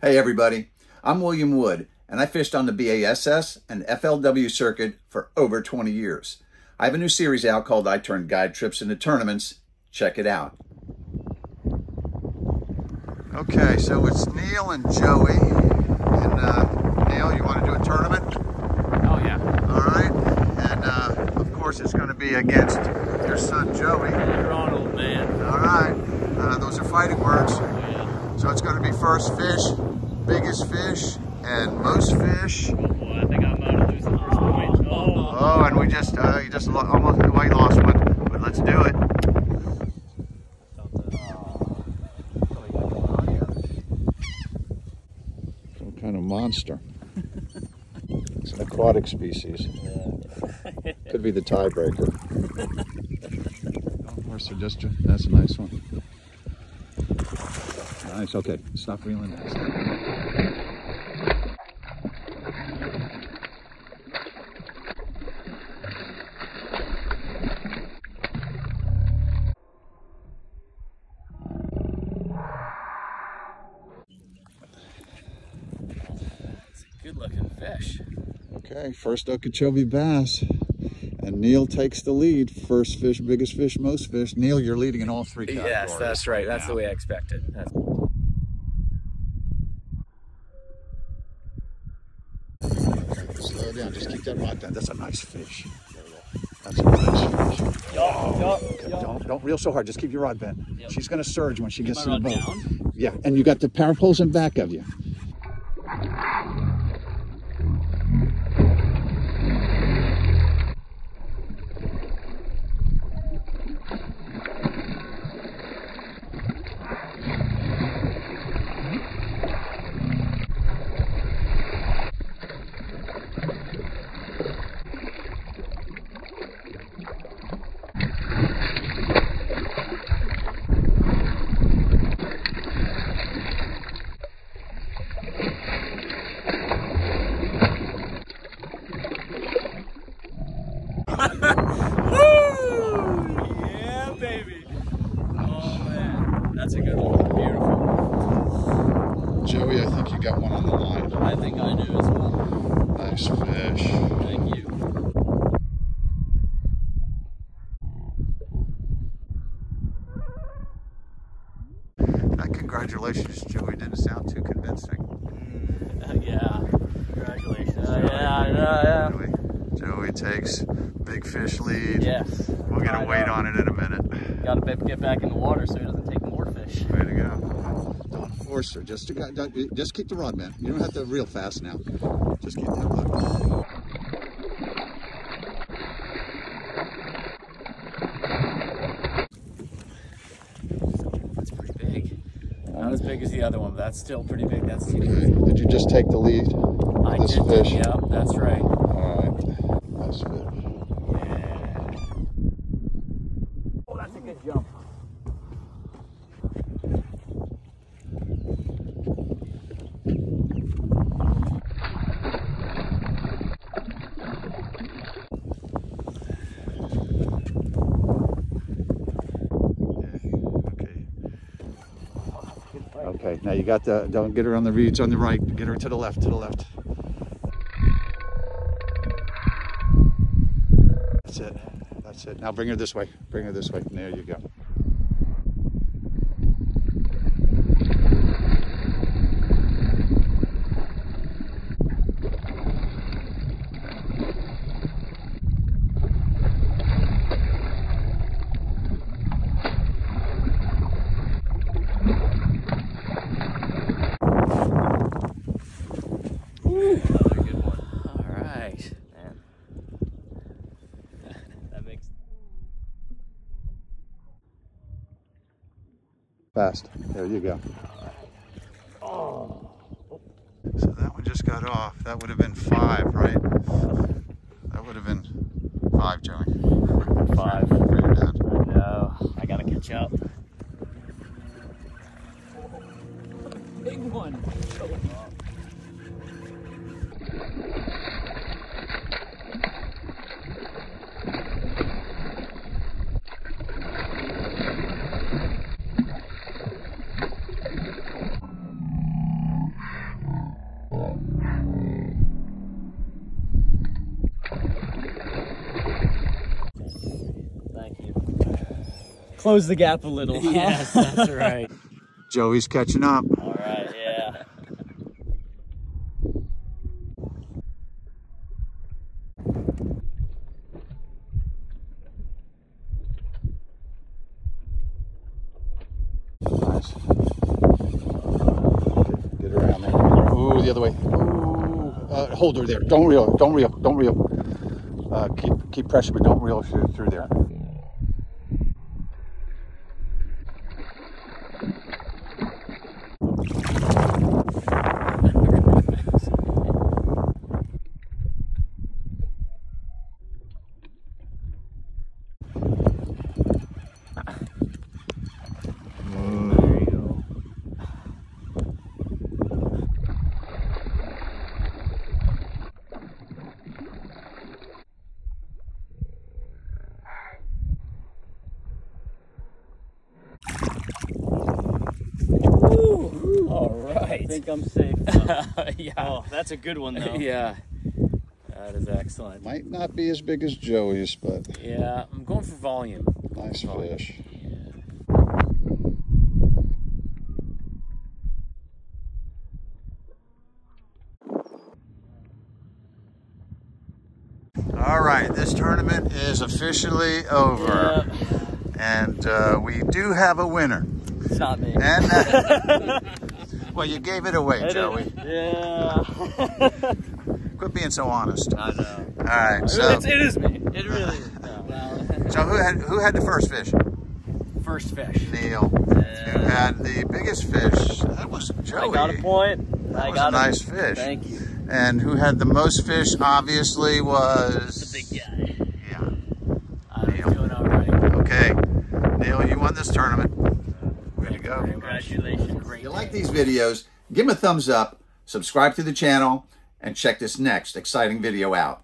Hey everybody, I'm William Wood and I fished on the BASS and FLW circuit for over 20 years. I have a new series out called I Turn Guide Trips into Tournaments. Check it out. Okay, so it's Neil and Joey. And uh, Neil, you want to do a tournament? Oh yeah. All right. And uh, of course it's going to be against your son Joey. You're on, old man. All right. Uh, those are fighting words. Yeah. So it's going to be first fish, biggest fish, and most fish. Oh boy, I think I'm about to lose the first point. Oh. Oh, and we just, uh, you just lo- almost, well, you lost one, but let's do it. Some kind of monster. It's an aquatic species. Could be the tiebreaker. Of course, just, that's a nice one. Nice, okay, stop reeling that. Fish. Okay, first Okeechobee bass. And Neil takes the lead. First fish, biggest fish, most fish. Neil, you're leading in all three categories. Yes, that's right. That's now. the way I expected. That's... Slow down, just keep that rod down. That's a nice fish. That's a nice fish. Okay, don't, don't reel so hard, just keep your rod bent. Yep. She's gonna surge when she gets to the boat. down? Yeah, and you got the power poles in back of you. Woo! Yeah, baby. Oh man, that's a good one. Beautiful. Joey, I think you got one on the line. I think I do as well. Nice fish. Thank you. That congratulations, Joey, didn't sound too convincing. Uh, yeah. Congratulations. Uh, yeah, yeah, Joey, Joey takes big fish lead. Yes. We'll get a I weight know. on it in a minute. Got to get back in the water so he doesn't take more fish. Way to go. Don't. Just, to, just keep the rod, man. You don't have to reel fast now. Just keep that rod. That's pretty big. Not as big as the other one, but that's still pretty big. That's. Okay. Did you just take the lead? I This did. fish. Yeah, that's right. All right. Nice fish. Oh, that's a good jump. Okay. Okay. Now you got the. Don't get her on the reeds on the right. Get her to the left. To the left. That's it. That's it. Now bring her this way. Bring her this way. There you go. Another good one. All right. Man. that makes Fast. There you go. So that one just got off. That would have been five, right? That would have been five, Joey. five. For your dad. No, I gotta catch up. Big one. Thank you. Close the gap a little. huh? Yes, that's right. Joey's catching up. All right, yeah. Nice. Get around there. Ooh, the other way. Ooh. Uh, hold her there. Don't reel. Don't reel. Don't reel. Uh, keep keep pressure, but don't reel through, through there. There you go. All I right. think I'm safe. now. yeah. oh, that's a good one though. Yeah. That is excellent. Might not be as big as Joey's, but Yeah, I'm going for volume. nice fish. All right, this tournament is officially over, Yeah, and uh, we do have a winner. it's not me. And uh, well, you gave it away, I Joey. didn't- Yeah. Quit being so honest. I know. All right, so It's, it is me. It really is. No, well, so who had who had the first fish? first fish. Neil. Who had the biggest fish? That was Joey. I got a point. That I was got a him. nice fish. Thank you. And who had the most fish? Obviously was The big guy. Yeah. I'm Neil. doing all right. Okay, Neil, you won this tournament. Congratulations. If you like these videos, give them a thumbs up, subscribe to the channel, and check this next exciting video out.